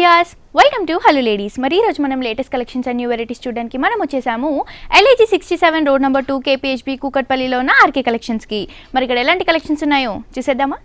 Vyas welcome to hello ladies మరి ఈ రోజు మనం latest collections and new varieties చూడడానికి మనం వచ్చేసాము LIG sixty seven road number two KPHB కూకట్పల్లిలో ఉన్న ఆర్కే కలెక్షన్స్కి మరి ఇక్కడ ఎలాంటి కలెక్షన్స్ ఉన్నాయో చూసేద్దామా?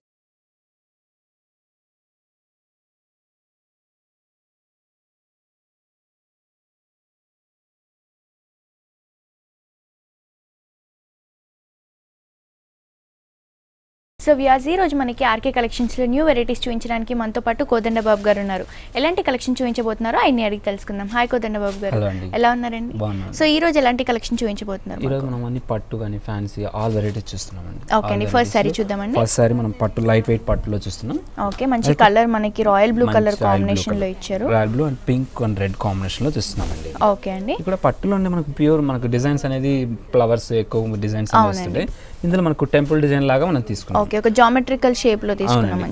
సో వ్యాజ్ ఈ రోజు మనకి ఆర్కే కలెక్షన్స్లో న్యూ వెరైటీస్ చూపించడానికి మనతో పాటు కోదండ బాబు గారు ఉన్నారు. ఎలాంటి కలెక్షన్ చూపించబోతున్నారో ఆయన్ని అడిగి తెలుసుకుందాం. హాయ్ కోదండ బాబు గారు అండి. ఎలా ఉన్నారండి? సో ఈ రోజు ఎలాంటి కలెక్షన్ చూపించబోతున్నారు ఈరోజు మనం అన్ని పట్టు కానీ ఫ్యాన్సీ ఆల్ వెరైటీస్ చూస్తున్నామండి. ఓకే అండి. ఫస్ట్ సారీ చూద్దామండి. ఫస్ట్ సారీ మనం పట్టు లైట్ వెయిట్ పట్టులో చూస్తున్నాం. ఓకే మంచి కలర్ మనకి రాయల్ బ్లూ కలర్ కాంబినేషన్లో. ఇచ్చారు. Royal blue and pink and red కాంబినేషన్లో చూస్తున్నామండి. ఓకే అండి. ఇక్కడ పట్టులోనే మనకు ప్యూర్ మనకు డిజైన్స్ అనేది ఫ్లవర్స్ ఎక్కువ డిజైన్స్ వస్తుంటాయి. ఇందులో మనకు టెంపుల్ డిజైన్ లాగా మనం తీసుకున్నాం ఓకే ఒక జామెట్రికల్ షేప్లో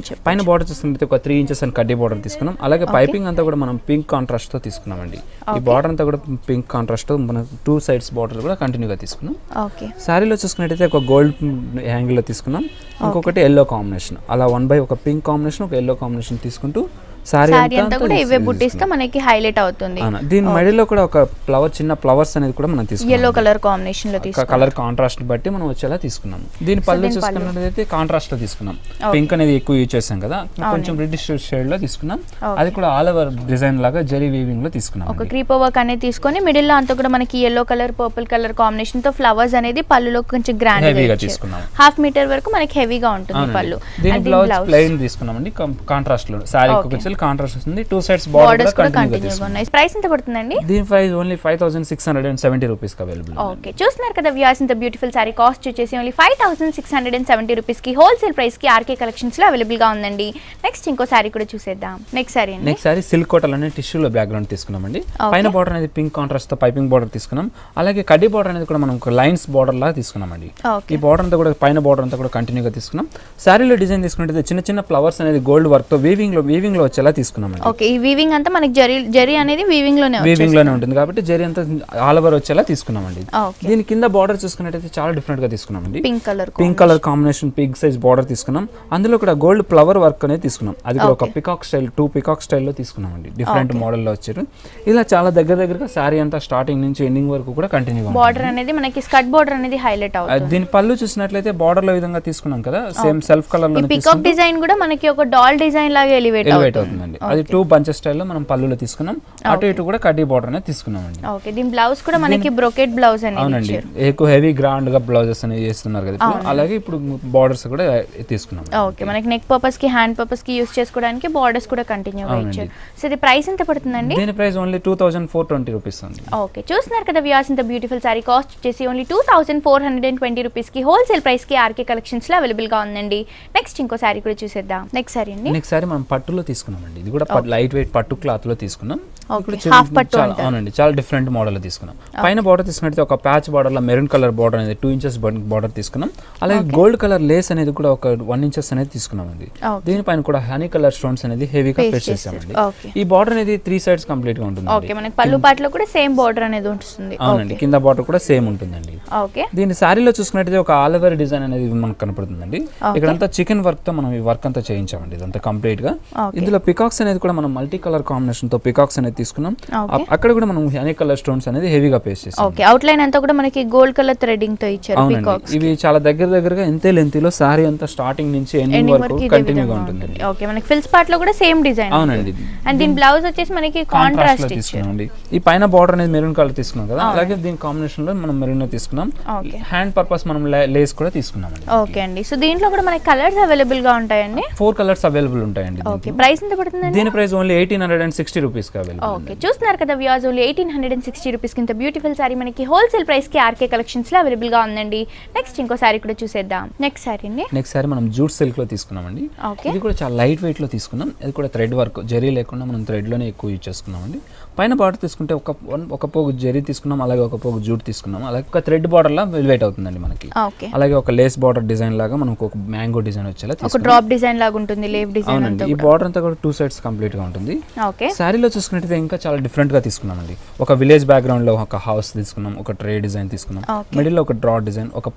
చెప్పి పైన బార్డర్ చూస్తుంటే ఒక త్రీ ఇంచెస్ అండ్ కడ్డీ బార్డర్ తీసుకున్నాం. అలాగే పైపింగ్ అంతా కూడా మనం పింక్ కాంట్రాస్ట్తో తీసుకున్నామండి. ఈ బార్డర్ అంతా కూడా పింక్ కాంట్రాస్ట్తో మనం టూ సైడ్స్ బార్డర్ కూడా కంటిన్యూగా తీసుకున్నాం. ఓకే. శారీలో చూసుకున్నట్టయితే ఒక గోల్డ్ యాంగిల్లో తీసుకున్నాం. ఇంకొకటి ఎల్లో కాంబినేషన్ అలా వన్ బై ఒక పింక్ కాంబినేషన్ ఒక ఎల్లో కాంబినేషన్ తీసుకుంటూ సారీ అంతా కూడా ఇవే బుట్టీస్తో మనకి హైలైట్ అవుతుంది. దీని మెడలో కూడా ఒక ఫ్లవర్ చిన్న ఫ్లవర్స్ అనేది కూడా మనం తీసుకున్నాం. ఎల్లో కలర్ కాంబినేషన్లో తీసుకున్నాం. కలర్ కాంట్రాస్ట్ బట్టి మనం వచ్చేలా తీసుకున్నాం దీని పళ్ళు చూసుకున్నట్లయితే కాంట్రాస్ట్లో తీసుకున్నాం. పింక్ అనేది ఎక్కువ యూజ్ చేసాం కదా. కొంచెం రెడ్డిష్ షేడ్లో తీసుకున్నాం. అది కూడా ఆల్ ఓవర్ డిజైన్ లాగా జరీ వీవింగ్లో తీసుకున్నాం ఒక క్రీపో వర్క్ అనేది తీసుకొని మిడిల్లో అంతా కూడా మనకి ఎల్లో కలర్ పర్పుల్ కలర్ కాంబినేషన్తో ఫ్లవర్స్ అనేది పళ్ళులో కొంచెం గ్రాండ్ హెవీగా తీసుకున్నాం హాఫ్ మీటర్ వరకు మనకి హెవీగా ఉంటుంది పళ్ళు. దీని బ్లౌజ్ ప్లెయిన్ తీసుకున్నామండి. కాంట్రాస్ట్లో. శారీ వచ్చి కాంట్రాస్ట్ వస్తుంది. టూ సైడ్స్ బార్డర్ బార్డర్స్ కూడా కంటిన్యూగా ఉన్నాయి. ప్రైస్ ఎంత పడుతుందండి? దీని price only five thousand six hundred and seventy rupees available okay చూస్తున్నారు కదా వ్యూస్ ఇంత బ్యూటిఫుల్ సారీ కాస్ట్ వచ్చేసి only five thousand six hundred and seventy రూపీస్కి హోల్సేల్ ప్రైస్కి ఆర్కే కలెక్షన్స్లో అవైలబుల్గా ఉందండి. నెక్స్ట్ ఇంకో సారీ కూడా చూసేద్దాం. Next sari next sari silk కోటల్ అనే టిష్యూలో బ్యాక్గ్రౌండ్ తీసుకున్నామండి. పైన బార్డర్ అనేది పింక్ కాంట్రాస్ట్తో పైపింగ్ బార్డర్ తీసుకున్నాం. అలాగే కడ్డీ బార్డర్ అనేది కూడా మనం ఒక లైన్స్ బార్డర్ లాగా తీసుకున్నామండి. ఈ బార్డర్ అంతా కూడా పైన బార్డర్ అంతా కూడా కంటిన్యూగా తీసుకున్నాం. శారీలో డిజైన్ తీసుకున్నట్టయితే చిన్న చిన్న ఫ్లవర్స్ అనేది గోల్డ్ వర్క్తో వీవింగ్లో వీవింగ్లో వచ్చేలా తీసుకున్నామండి? ఓకే ఈ వీవింగ్ అంతా మనకి జరీ జరీ అనేది వీవింగ్లోనే వీవింగ్లోనే ఉంటుంది కాబట్టి జరీ అంతా ఆల్ ఓవర్ వచ్చేలా తీసుకున్నామండి. దీని కింద బార్డర్ చూసుకున్నట్టయితే చాలా డిఫరెంట్గా తీసుకున్నామండి. Pink colour pink colour combination big size border తీసుకున్నాం. అందులో కూడా గోల్డ్ ఫ్లవర్ వర్క్ అనేది తీసుకున్నాం. అది కూడా ఒక పికాక్ స్టైల్ టూ పికాక్ స్టైల్లో తీసుకున్నామండి. డిఫరెంట్ మోడల్లో వచ్చారు. ఇలా చాలా దగ్గర దగ్గరగా శారీ అంతా స్టార్టింగ్ నుంచి ఎండింగ్ వరకు కూడా కంటిన్యూ బార్డర్ అనేది మనకి స్కట్ బార్డర్ అనేది హైలైట్ అవుతుంది. దీని పళ్ళు చూసినట్లయితే బార్డర్లో విధంగా తీసుకున్నాం కదా. సేమ్ సెల్ఫ్ కలర్లో పికాక్ డిజైన్ కూడా మనకి ఒక డాల్ డిజైన్ లాగా ఎలివేట్ అవుతుంది. అవుతుందండి అది టూ బంచెస్ స్టైల్లో మనం పళ్ళులో తీసుకున్నాం. అటు ఇటు కూడా కడ్డీ బార్డర్ అనేది తీసుకున్నామండి. ఓకే దీని బ్లౌజ్ కూడా మనకి బ్రోకెట్ బ్లౌజ్ అనేది అవునండి. ఎక్కువ హెవీ గ్రాండ్గా బ్లౌజెస్ అనేవి చేస్తున్నారు కదా ఇప్పుడు. అలాగే ఇప్పుడు బార్డర్స్ కూడా తీసుకున్నాం. ఓకే మనకి నెక్ పర్పస్కి హ్యాండ్ పర్పస్కి యూస్ చేసుకోవడానికి బార్డర్స్ కూడా కంటిన్యూగా ఇచ్చారు. సో ఇది ప్రైస్ ఎంత పడుతుందండి? దీని price only two thousand four twenty rupees ఉంది ఓకే చూస్తున్నారు కదా వ్యూస్ ఇంత బ్యూటిఫుల్ సారీ కాస్ట్ వచ్చేసి only two thousand four hundred and twenty రూపీస్కి హోల్సేల్ ప్రైస్కి ఆర్కే కలెక్షన్స్లో అవైలబుల్గా ఉందండి. నెక్స్ట్ ఇంకో సారీ కూడా చూసేద్దాం. నెక్స్ట్ సారీ అండి. నెక్స్ట్ సారీ మనం పట్టులో తీసుకున్నామండి. ఇది కూడా లైట్ వెయిట్ పట్టు క్లాత్లో తీసుకున్నాం. అవునండి. చాలా డిఫరెంట్ మోడల్ తీసుకున్నాం. పైన బార్డర్ తీసుకున్నట్టు ఒక ప్యాచ్ బార్డర్లో మెరూన్ కలర్ బార్డర్ అనేది టూ ఇంచెస్ బార్డర్ తీసుకున్నాం. అలాగే గోల్డ్ కలర్ లేస్ అనేది కూడా ఒక వన్ ఇంచెస్ అనేది తీసుకున్నామండి. Okay. దీనిపైన కూడా హనీ కలర్ స్టోన్స్ అనేది హెవీగా పేస్ట్. చేసామండి. ఈ బార్డర్ అనేది త్రీ సైడ్స్ కంప్లీట్గా ఉంటుంది ఓకే. మనకి పళ్ళు పాటలో కూడా సేమ్ బార్డర్ అనేది ఉంటుంది. అవునండి. కింద బార్డర్ కూడా సేమ్ ఉంటుందండి. ఓకే. దీని శారీలో చూసుకున్నట్టయితే ఒక ఆల్ ఓవర్ డిజైన్ అనేది మనకు కనపడుతుందండి. ఇక్కడంతా చికెన్ వర్క్తో మనం ఈ వర్క్ అంతా చేయించామండి. ఇదంతా కంప్లీట్గా. ఇందులో పికాక్స్ అనేది కూడా మనం మల్టీ కలర్ కాంబినేషన్తో పికాక్స్ అనేది తీసుకున్నాం. అక్కడ కూడా మనం హనీ కలర్ స్టోన్స్ అనేది హెవీగా పేస్ట్ చేసాం. ఓకే. అవుట్ లైన్ అంతా కూడా మనకి గోల్డ్ కలర్ థ్రెడింగ్తో ఇచ్చారు పీకాక్స్ ఇవి చాలా దగ్గర దగ్గరగా ఎంతే లెంతీలో శారీ అంతా స్టార్టింగ్ నుంచి ఎండింగ్ వరకు కంటిన్యూగా ఉంటుంది. ఓకే మనకి ఫిల్స్ పార్ట్లో కూడా సేమ్ డిజైన్ అవునండి. అండ్ దీని బ్లౌజ్ వచ్చేసి మనకి కాంట్రాస్ట్లో తీసుకున్నామండి. ఈ పైన బార్డర్ అనేది మెరూన్ కలర్ తీసుకున్నాం కదా. అలాగే దీని కాంబినేషన్లో మనం మెరూన్ తీసుకున్నాం. ఓకే హ్యాండ్ పర్పస్ మనం లేస్ కూడా తీసుకున్నామండి. ఓకే అండి. సో దీంట్లో కూడా మనకి కలర్స్ అవైలబుల్గా ఉంటాయండి? ఫోర్ కలర్స్ అవైలబుల్ ఉంటాయండి ఓకే ప్రైస్ ఎంత పడుతుందండి? దీని price only eighteen hundred and sixty rupees available okay చూస్తున్నారు కదా views only eighteen hundred and sixty rupees కింద బ్యూటిఫుల్ సారీ మనకి హోల్సేల్ ప్రైస్కి ఆర్కే కలెక్షన్స్లో అవైలబుల్గా ఉందండి. నెక్స్ట్ ఇంకో సారీ కూడా చూసేద్దాం. నెక్స్ట్ సారీ అండి. నెక్స్ట్ సారీ మనం జూట్ సిల్క్లో తీసుకున్నామండి. ఓకే. ఇది కూడా చాలా లైట్ వెయిట్లో తీసుకున్నాం. ఇది కూడా థ్రెడ్ వర్క్ జరీ లేకుండా మనం థ్రెడ్లోనే ఎక్కువ యూజ్ చేసుకున్నామండి. పైన బార్డర్ తీసుకుంటే ఒక ఒక పోగు జరీ తీసుకున్నాం అలాగే ఒక పోగు జూట్ తీసుకున్నాం. అలాగే ఒక థ్రెడ్ బార్డర్ లా వెయిట్ అవుతుందండి మనకి. అలాగే ఒక లేస్ బార్డర్ డిజైన్ లాగా మనకు ఒక మ్యాంగో డిజైన్ వచ్చేలా ఒక డ్రాప్ డిజైన్ లాగా ఉంటుంది లేవ్ డిజైన్ ఈ బార్డర్ అంతా కూడా టూ సైడ్స్ కంప్లీట్గా ఉంటుంది శారీలో చూసుకున్నట్టయితే ఇంకా చాలా డిఫరెంట్గా తీసుకున్నామండి ఒక విలేజ్ బ్యాక్గ్రౌండ్లో ఒక హౌస్ తీసుకున్నాం ఒక ట్రే డిజైన్ తీసుకున్నాం. Okay. మిడిల్లో ఒక డ్రా డిజైన్ ఒక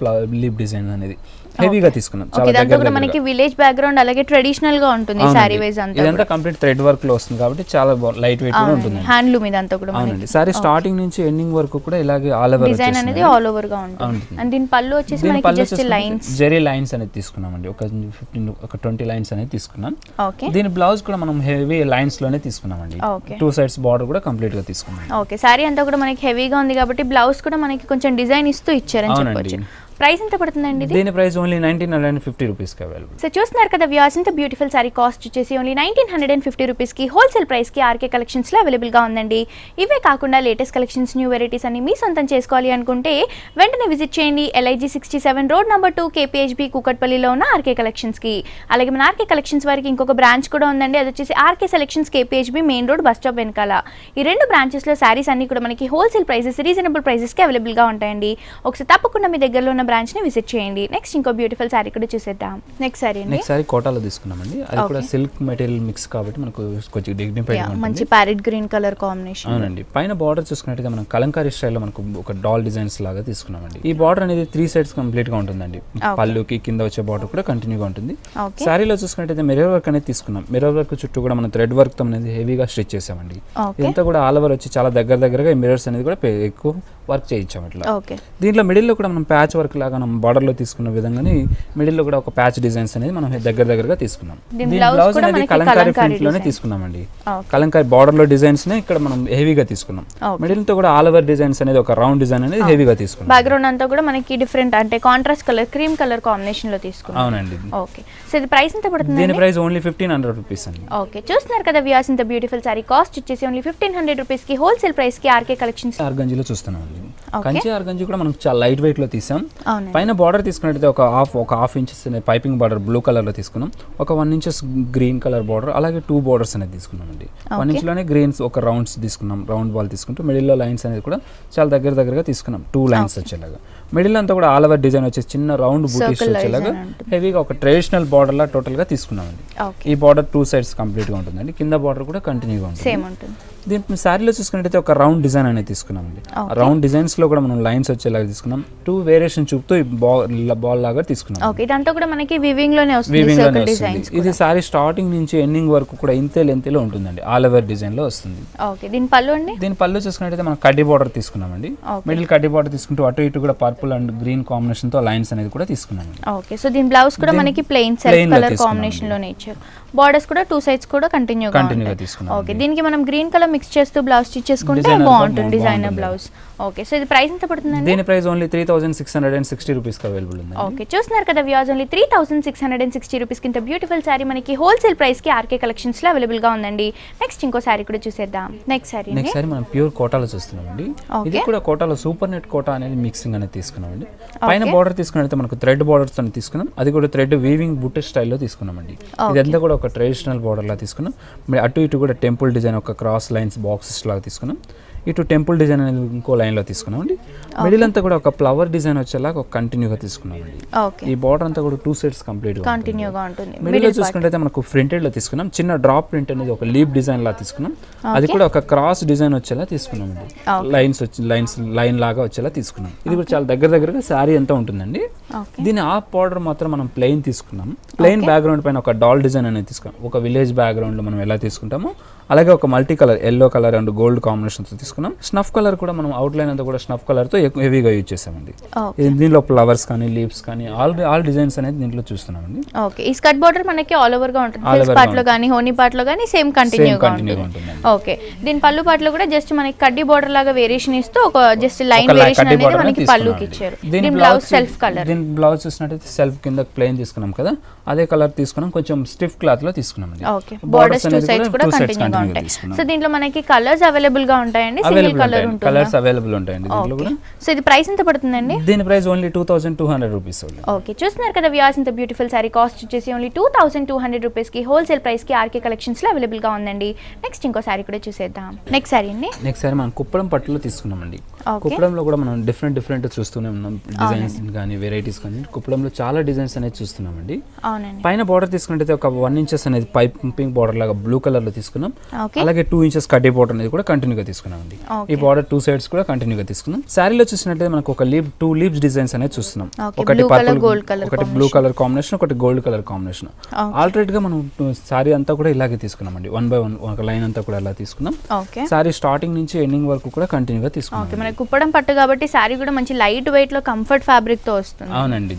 లీప్ డిజైన్ అనేది. హెవీగా తీసుకున్నాం. చాలా మనకి విలేజ్ బ్యాక్గ్రౌండ్ అలాగే ట్రెడిషనల్గా ఉంటుంది శారీ వైజ్ అంతా ఇదంతా కంప్లీట్ థ్రెడ్ వర్క్లో వస్తుంది కాబట్టి చాలా లైట్ వెయిట్గా ఉంటుంది హ్యాండ్లూమ్ ఇదంతా కూడా మనకి. అవునండి. సారీ స్టార్టింగ్ నుంచి ఎండింగ్ వరకు కూడా ఇలాగే ఆల్ ఓవర్ డిజైన్ అనేది ఆల్ ఓవర్గా ఉంటుంది. అండ్ దీని పళ్ళు వచ్చేసి మనకి జస్ట్ లైన్స్ జెరీ లైన్స్ అనేది తీసుకున్నామండి. ఒక ఫిఫ్టీన్ ఒక ట్వంటీ లైన్స్ అనేది తీసుకున్నాం. ఓకే దీని బ్లౌజ్ కూడా మనం హెవీ లైన్స్లోనే తీసుకున్నామండి. టూ సైడ్స్ బార్డర్ కూడా కంప్లీట్గా తీసుకున్నాం. ఓకే శారీ అంతా కూడా మనకి హెవీగా ఉంది కాబట్టి బ్లౌజ్ కూడా మనకి కొంచెం డిజైన్ ఇస్తూ ఇచ్చారని. చెప్పొచ్చు. ప్రైస్ ఎంత పడుతుందండి దీని price only nineteen hundred and fifty రూపీస్కి అవైలబుల్ సో చూస్తున్నారు కదా వ్యూస్ ఇంత బ్యూటిఫుల్ సారీ కాస్ట్ వచ్చేసి only nineteen hundred and fifty రూపీస్కి హోల్సేల్ ప్రైస్కి ఆర్కే కలెక్షన్స్లో అవైలబుల్గా ఉందండి. ఇవే కాకుండా లేటెస్ట్ కలెక్షన్స్ న్యూ వెరైటీస్ అన్ని మీ సొంతం చేసుకోవాలి అనుకుంటే వెంటనే విజిట్ చేయండి. LIG sixty seven road number two KPHB కూకట్పల్లిలో ఉన్న ఆర్కే కలెక్షన్స్కి అలాగే మన ఆర్కే కలెక్షన్స్ వారికి ఇంకొక బ్రాంచ్ కూడా ఉందండి. అది వచ్చేసి RK selections KPHB main road bus stop వెనకాల. ఈ రెండు బ్రాంచెస్లో శారీస్ అన్ని కూడా మనకి హోల్సేల్ ప్రైసెస్ రీజనబుల్ ప్రైసెస్కి అవైలబుల్గా ఉంటాయండి. ఒకసారి తప్పకుండా మీ దగ్గరలో ఉన్న బ్రాంచ్ని విజిట్ చేయండి. నెక్స్ట్ ఇంకో బ్యూటిఫుల్ శారీ కూడా చూసేద్దాం. నెక్స్ట్ శారీ అండి. నెక్స్ట్ సారీ కోటాలో తీసుకున్నామండి. అది కూడా. సిల్క్ మెటీరియల్ మిక్స్ కాబట్టి మనకు కొంచెం డిగ్నిఫైడ్ మంచి ప్యారెట్ గ్రీన్ కలర్ కాంబినేషన్. అవునండి. పైన బార్డర్ చూసుకున్నట్టయితే మనం కలంకారీ స్టైల్లో మనకు ఒక డాల్ డిజైన్స్ లాగా తీసుకున్నామండి. ఈ బార్డర్ అనేది త్రీ సైడ్స్ కంప్లీట్గా ఉంటుందండి. పళ్ళుకి కింద వచ్చే బార్డర్ కూడా కంటిన్యూగా ఉంటుంది. ఓకే శారీలో చూసుకున్నట్టయితే మిర్రర్ వర్క్ అనేది తీసుకున్నాం. మిర్రర్ వర్క్ చుట్టూ కూడా మనం థ్రెడ్ వర్క్తో అనేది హెవీగా స్టిచ్ చేసామండి. ఇదంతా కూడా ఆల్ ఓవర్ వచ్చి చాలా దగ్గర దగ్గరగా ఈ మిర్రర్స్ అనేది కూడా ఎక్కువ వర్క్ చేయించాం ఇట్లా ఓకే దీంట్లో మిడిల్లో కూడా మనం ప్యాచ్ వర్క్ లాగా మనం border లో తీసుకున్న విధంగానే మిడిల్లో కూడా ఒక ప్యాచ్ డిజైన్స్ అనేది మనం దగ్గర దగ్గరగా తీసుకున్నాం. దీని బ్లౌజ్ అనేది కలంకారీ కలంకారీ ప్రింట్లోనే design. తీసుకున్నామండి. కలంకారీ బార్డర్లో డిజైన్స్ నే ఇక్కడ మనం హెవీగా తీసుకున్నాం. మిడిల్తో కూడా ఆల్ ఓవర్ డిజైన్స్ అనేది ఒక రౌండ్ డిజైన్ అనేది హెవీగా తీసుకున్నాం. బ్యాక్గ్రౌండ్ అంతా కూడా మనకి డిఫరెంట్ అంటే కాంట్రాస్ట్ కలర్ క్రీమ్ కలర్ కాంబినేషన్లో తీసుకున్నాం. అవునండి. ఓకే. సో ఇది ప్రైస్ ఎంత పడుతుంది దీని price only fifteen hundred rupees అండి. ఓకే. చూస్తున్నారు కదా వ్యూస్ ఇంత బ్యూటిఫుల్ సారీ కాస్ట్ వచ్చేసి ఓన్లీ ఫిఫ్టీన్ హండ్రెడ్ రూపీస్కి హోల్సేల్ ప్రైస్కి ఆర్కే కలెక్షన్స్ ఆర్గంజీలో చూస్తున్నామండి. Okay. కంచి ఆర్గంజీ కూడా మనకు చాలా లైట్ వెయిట్లో తీసాం. పైన బార్డర్ తీసుకున్నట్టయితే ఒక హాఫ్ ఒక half inches piping border blue కలర్లో తీసుకున్నాం. ఒక one inches green colour border అలాగే టూ బార్డర్స్ అనేది తీసుకున్నామండి. One Okay. ఇంచ్లోనే గ్రీన్స్ ఒక రౌండ్స్ తీసుకున్నాం రౌండ్ బాల్ తీసుకుంటూ. మిడిల్లో లైన్స్ అనేది కూడా చాలా దగ్గర దగ్గరగా తీసుకున్నాం. టూ లైన్స్ వచ్చేలాగా. మిడిల్ అంతా కూడా ఆల్ ఓవర్ డిజైన్ వచ్చేసి చిన్న రౌండ్ బూటీస్ వచ్చేలాగా. హెవీగా ఒక ట్రెడిషనల్ బార్డర్ లా టోటల్గా తీసుకున్నామండి ఈ బార్డర్ టూ సైడ్స్ కంప్లీట్గా ఉంటుందండి. కింద బార్డర్ కూడా కంటిన్యూగా ఉంటుంది. దీంట్లో శారీలో చూసుకున్నట్టయితే ఒక రౌండ్ డిజైన్ అనేది తీసుకున్నామండి. రౌండ్ డిజైన్స్లో కూడా మనం లైన్స్ వచ్చేలాగా తీసుకున్నాం. టూ వేరియేషన్ చూపుతూ బాల్ బాల్ లాగా తీసుకున్నాం. ఓకే ఇదంతా కూడా మనకి వివింగ్లోనే వస్తుంది ఇది సారీ స్టార్టింగ్ నుంచి ఎండింగ్ వరకు కూడా ఇంతే లెంత్లో ఉంటుందండి. ఆల్ ఓవర్ డిజైన్లో వస్తుంది. ఓకే దీని పళ్ళు అండి? దీని పళ్ళు చూసుకున్నట్టయితే మనం కడ్డీ బార్డర్ తీసుకున్నామండి. మిడిల్ కడ్డీ బార్డర్ తీసుకుంటూ అటు ఇటు కూడా పర్పుల్ అండ్ గ్రీన్ కాంబినేషన్తో లైన్స్ అనేది కూడా తీసుకున్నామండి. ఓకే సో దీని బ్లౌజ్ కూడా దీని మనకి ప్లెయిన్ కలర్ తీసుకున్నాం కాంబినేషన్లోనే ఇచ్చారు. బార్డర్స్ కూడా టూ సైడ్స్ కూడా కంటిన్యూ తీసుకున్నాం ఓకే అండి. దీనికి మనం గ్రీన్ కలర్ మిక్స్ చేస్తూ బ్లౌజ్ స్టిచ్ చేసుకుంటే బాగుంటుంది. డిజైనర్ బ్లౌజ్ ఓకే సో ఇది ప్రైస్ ఎంత పడుతుందండి? దీని price only three thousand six hundred and sixty rupees available ఉంది ఓకే చూస్తున్నారు కదా views only three thousand six hundred and sixty rupees కింద బ్యూటిఫుల్ శారీ మనకి హోల్సేల్ ప్రైస్కి ఆర్కే కలెక్షన్స్లో అవైలబుల్గా ఉందండి. నెక్స్ట్ ఇంకో శారీ కూడా చూసేద్దాం. నెక్స్ట్ శారీ నెక్స్ట్ సారి మనం ప్యూర్ కోటాలో చూస్తున్నామండి. Okay. ఇది కూడా కోటాలో సూపర్ నెట్ కోటా అనేది మిక్సింగ్ అనేది తీసుకున్నామండి. పైన బార్డర్ తీసుకున్నట్లయితే మనకు థ్రెడ్ బార్డర్తో తీసుకున్నాం. అది కూడా థ్రెడ్ వీవింగ్ బుట్ట స్టైల్లో తీసుకున్నామండి. ఇదంతా కూడా ఒక ట్రెడిషనల్ బోర్డర్లా తీసుకున్నాం. మరి అటు ఇటు కూడా టెంపుల్ డిజైన్ ఒక క్రాస్ లైన్స్ బాక్సెస్ లాగా తీసుకున్నాం. ఇటు టెంపుల్ డిజైన్ అనేది ఇంకో లైన్లో తీసుకున్నామండి మిడిల్ అంతా కూడా ఒక ఫ్లవర్ డిజైన్ వచ్చేలాగా ఒక కంటిన్యూగా తీసుకున్నామండి. ఈ బార్డర్ అంతా కూడా టూ సైడ్స్ కంప్లీట్ కంటిన్యూగా ఉంటుంది. మిడిల్లో చూసుకుంటే మనకు ప్రింటెడ్లో తీసుకున్నాం. చిన్న డ్రాప్ ప్రింట్ అనేది ఒక లీప్ డిజైన్ లా తీసుకున్నాం. అది కూడా ఒక క్రాస్ డిజైన్ వచ్చేలా తీసుకున్నామండి. లైన్స్ వచ్చి లైన్స్ లైన్ లాగా వచ్చేలా తీసుకున్నాం. ఇది కూడా చాలా దగ్గర దగ్గరగా శారీ అంతా ఉంటుందండి. దీని ఆఫ్ బార్డర్ మాత్రం మనం ప్లెయిన్ తీసుకున్నాం. ప్లెయిన్ బ్యాక్గ్రౌండ్ పైన ఒక డాల్ డిజైన్ అనేది తీసుకున్నాం. ఒక విలేజ్ బ్యాక్గ్రౌండ్లో మనం ఎలా తీసుకుంటామో అలాగే ఒక multi colour yellow colour and gold కాంబినేషన్తో తీసుకున్నాం. స్నఫ్ కలర్ కూడా మనం అవుట్ లైన్ అంతా కూడా స్నఫ్ కలర్తో ఎక్కువ హెవీగా యూజ్ చేసామండి దీనిలో ఫ్లవర్స్ కానీ లీవ్స్ కానీ ఆల్ ఆల్ డిజైన్స్ అనేది దీంట్లో చూస్తున్నామండి. ఓకే. ఈ స్కర్ట్ బార్డర్ మనకి ఆల్ ఓవర్గా ఉంటుంది. గా పార్ట్లో కానీ హోనీ పార్ట్లో కానీ సేమ్గా ఉంటుంది. ఓకే. దీని పళ్ళు పార్ట్లో కూడా జస్ట్ మనకి కడ్డీ బార్డర్ లాగా వేరియేషన్ ఇస్తూ ఒక జస్ట్ లైన్ వేరియేషన్ అనేది మనకి పళ్ళుకి ఇచ్చారు. దీని బ్లౌజ్ సెల్ఫ్ కలర్ దీని బ్లౌజ్ చూసినట్టయితే సెల్ఫ్ కింద ప్లెయిన్ తీసుకున్నాం కదా. అదే కలర్ తీసుకున్నాం. కొంచెం స్టిఫ్ క్లాత్లో తీసుకున్నాం ఓకే. బార్డర్స్ టూ సైడ్స్ కూడా కంటిన్యూగా ఉంటాయి. సో దీంట్లో మనకి కలర్స్ అవైలబుల్గా ఉంటాయండి? సింగిల్ అవైలబుల్ కలర్ ఉంటుందా? కలర్స్ అవైలబుల్ ఉంటాయండి దీంట్లో కూడా. సో ఇది ప్రైస్ ఎంత పడుతుందండి? దీని price only two thousand two hundred rupees only okay చూస్తున్నారు కదా వ్యూస్ ఇంత బ్యూటిఫుల్ సారీ కాస్ట్ వచ్చేసి only two thousand two hundred రూపీస్కి హోల్సేల్ ప్రైస్కి ఆర్కే కలెక్షన్స్లో అవైలబుల్గా ఉందండి. నెక్స్ట్ ఇంకో సారీ కూడా చూసేద్దాం. నెక్స్ట్ సారీ అండి. నెక్స్ట్ సారి మనం కుప్పడం పట్టులో తీసుకున్నామండి. కుప్పడంలో కూడా మనం డిఫరెంట్ డిఫరెంట్ చూస్తూనే ఉన్నాం. డిజైన్స్ కానీ వెరైటీస్ కానీ. కుప్పడంలో చాలా డిజైన్స్ అనేది చూస్తున్నామండి. అవునండి. పైన బార్డర్ తీసుకుంటే ఒక వన్ ఇంచెస్ అనేది పైప్ పింక్ బార్డర్ లాగా బ్లూ కలర్లో తీసుకున్నాం. అలాగే టూ ఇంచెస్ కడ్డీ బార్డర్ అనేది కూడా కంటిన్యూగా తీసుకున్నామండి Okay. ఈ బార్డర్ టూ సైడ్స్ కూడా కంటిన్యూగా తీసుకున్నాం. శారీలో చూసినట్లయితే మనకు ఒక లీప్ టూ లీప్స్ డిజైన్స్ అనేది చూస్తున్నాం. ఒకటి పర్పుల్ ఒకటి బ్లూ కలర్ కాంబినేషన్ ఒకటి గోల్డ్ కలర్ కాంబినేషన్. ఆల్టరేట్గా మనం శారీ అంతా కూడా ఇలాగే తీసుకున్నామండి వన్ బై వన్ ఒక లైన్ అంతా కూడా ఇలా తీసుకున్నాం. శారీ స్టార్టింగ్ నుంచి ఎండింగ్ వరకు కూడా కంటిన్యూగా తీసుకున్నాం మనకి కుప్పడం పట్టు కాబట్టి శారీ కూడా మంచి లైట్ వెయిట్లో కంఫర్ట్ ఫ్యాబ్రిక్తో వస్తుంది. అవునండి.